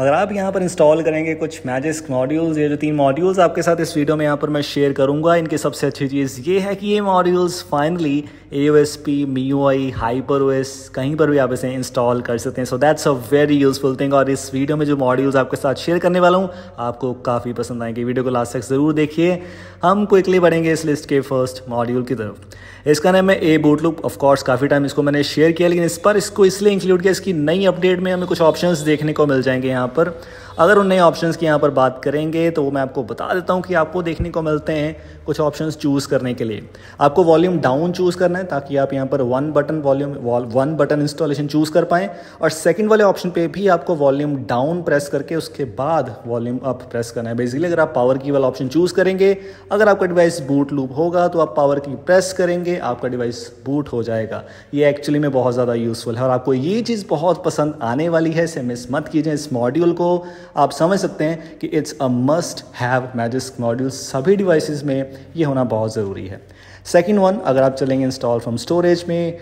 अगर आप यहाँ पर इंस्टॉल करेंगे कुछ मैजिस्क मॉड्यूल्स ये जो तीन मॉड्यूल्स आपके साथ इस वीडियो में यहाँ पर मैं शेयर करूँगा, इनकी सबसे अच्छी चीज़ ये है कि ये modules finally A O S P Mi O I hyper O S कहीं पर भी आप इसे इंस्टॉल कर सकते हैं। So that's a very useful thing और इस वीडियो में जो मॉड्यूल्स आपके साथ शेयर करने वाला हूँ, आपको काफ़ी पसंद आएँगे। वीडियो को लास्ट तक ज़रूर देखिए। हम क्विकली बढ़ेंगे इस लिस्ट के फ़र्स्ट मॉड्यूल की तरफ़। इसका नाम है a boot look of course काफ़ी टाइम इसको मैंने शेयर किया, लेकिन इस पर इसको इसलिए इंक्लूड किया, इसकी नई अपडेट में हमें कुछ ऑप्शंस देखने को मिल जाएँगे यहाँ पर। अगर उन नए ऑप्शंस की यहाँ पर बात करेंगे तो मैं आपको बता देता हूँ कि आपको देखने को मिलते हैं कुछ ऑप्शंस चूज़ करने के लिए। आपको वॉल्यूम डाउन चूज़ करना है ताकि आप यहाँ पर one button volume one button installation choose कर पाएँ। और सेकेंड वाले ऑप्शन पर भी आपको वॉल्यूम डाउन प्रेस करके उसके बाद वॉल्यूम अप प्रेस करना है। बेसिकली अगर आप पावर की वाला ऑप्शन चूज़ करेंगे, अगर आपका डिवाइस बूट लूप होगा तो आप पावर की प्रेस करेंगे, आपका डिवाइस बूट हो जाएगा। ये एक्चुअली में बहुत ज़्यादा यूज़फुल है। और आपको ये चीज़ बहुत पसंद आने वाली है, इसे मिस मत कीजिए इस मॉड्यूल को। आप समझ सकते हैं कि it's a must have Magisk module सभी डिवाइसेस में ये होना बहुत ज़रूरी है। सेकेंड वन अगर आप चलेंगे इंस्टॉल फ्रॉम स्टोरेज में,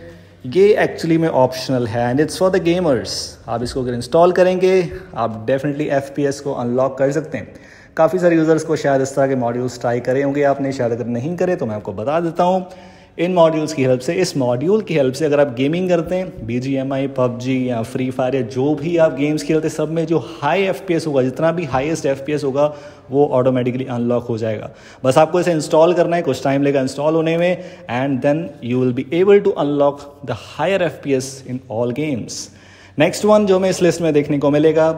ये एक्चुअली में ऑप्शनल है and it's for the gamers आप इसको अगर इंस्टॉल करेंगे, आप डेफिनेटली एफपीएस को अनलॉक कर सकते हैं। काफ़ी सारे यूज़र्स को शायद इस तरह के मॉड्यूल्स ट्राई करें होंगे, आपने शायद अगर नहीं करे तो मैं आपको बता देता हूँ। इन मॉड्यूल्स की हेल्प से, इस मॉड्यूल की हेल्प से अगर आप गेमिंग करते हैं B G M I PUBG या फ्री फायर या जो भी आप गेम्स खेलते सब में जो हाई एफ़ पी एस होगा, जितना भी हाईएस्ट एफ़ पी एस होगा, वो ऑटोमेटिकली अनलॉक हो जाएगा। बस आपको इसे इंस्टॉल करना है, कुछ टाइम लेगा इंस्टॉल होने में and then you will be able to unlock the higher F P S in all games next one जो हमें इस लिस्ट में देखने को मिलेगा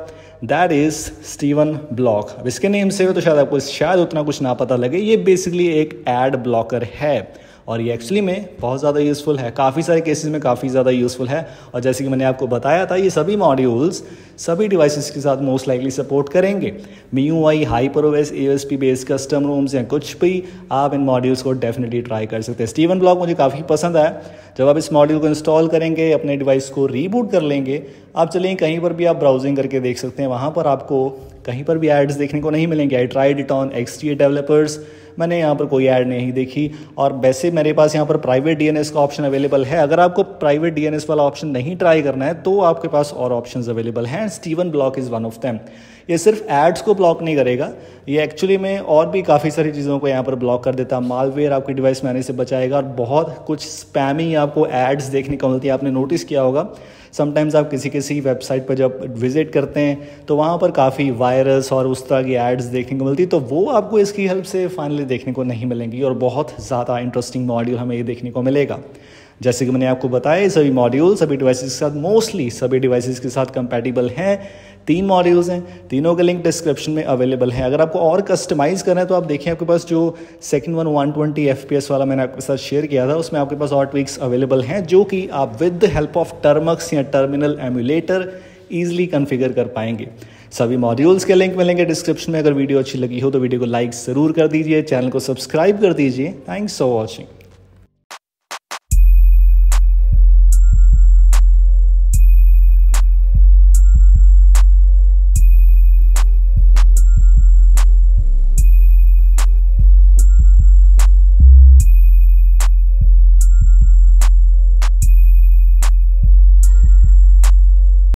दैट इज़ स्टीवन ब्लॉक अब इसके नेम से तो शायद आपको शायद उतना कुछ ना पता लगे। ये बेसिकली एक एड ब्लॉकर है। और ये एक्चुअली में बहुत ज़्यादा यूज़फुल है। काफ़ी सारे केसेस में काफ़ी ज़्यादा यूज़फुल है। और जैसे कि मैंने आपको बताया था, ये सभी मॉड्यूल्स सभी डिवाइसेस के साथ मोस्ट लाइकली सपोर्ट करेंगे। Mi U I hyper OS A S P based custom ROMs या कुछ भी आप इन मॉड्यूल्स को डेफिनेटली ट्राई कर सकते हैं। स्टीवन ब्लॉग मुझे काफ़ी पसंद आया। जब आप इस मॉड्यूल को इंस्टॉल करेंगे, अपने डिवाइस को रीबूट कर लेंगे, आप चलें, कहीं पर भी आप ब्राउजिंग करके देख सकते हैं। वहाँ पर आपको कहीं पर भी एड्स देखने को नहीं मिलेंगे। I tried it on X developers मैंने यहाँ पर कोई ऐड नहीं देखी और वैसे मेरे पास यहाँ पर प्राइवेट डीएनएस का ऑप्शन अवेलेबल है। अगर आपको प्राइवेट डीएनएस वाला ऑप्शन नहीं ट्राई करना है तो आपके पास और ऑप्शन अवेलेबल हैं Steven block is one of them ये सिर्फ़ एड्स को ब्लॉक नहीं करेगा। ये एक्चुअली में और भी काफ़ी सारी चीज़ों को यहाँ पर ब्लॉक कर देता। है मालवेयर आपकी डिवाइस में आने से बचाएगा और बहुत कुछ स्पैमी आपको एड्स देखने को मिलती है। आपने नोटिस किया होगा। समटाइम्स आप किसी किसी वेबसाइट पर जब विज़िट करते हैं तो वहाँ पर काफ़ी वायरस और उस तरह की एड्स देखने को मिलती तो वो आपको इसकी हेल्प से फाइनली देखने को नहीं मिलेंगी और बहुत ज़्यादा इंटरेस्टिंग मॉड्यूल हमें ये देखने को मिलेगा। जैसे कि मैंने आपको बताया सभी मॉड्यूल सभी डिवाइसेस के साथ मोस्टली सभी डिवाइसेस के साथ कंपैटिबल हैं। तीन मॉड्यूल्स हैं, तीनों के लिंक डिस्क्रिप्शन में अवेलेबल हैं। अगर आपको और कस्टमाइज़ करना है तो आप देखें आपके पास जो second one one twenty F वाला मैंने आपके साथ शेयर किया था, उसमें आपके पास और ट्विक्स अवेलेबल हैं, जो कि आप with the help of Termux या टर्मिनल एम्यूलेटर ईजिली कन्फिगर कर पाएँगे। सभी मॉड्यूल्स के लिंक मिलेंगे डिस्क्रिप्शन में। अगर वीडियो अच्छी लगी हो तो वीडियो को लाइक ज़रूर कर दीजिए चैनल को सब्सक्राइब कर दीजिए। Thanks for watching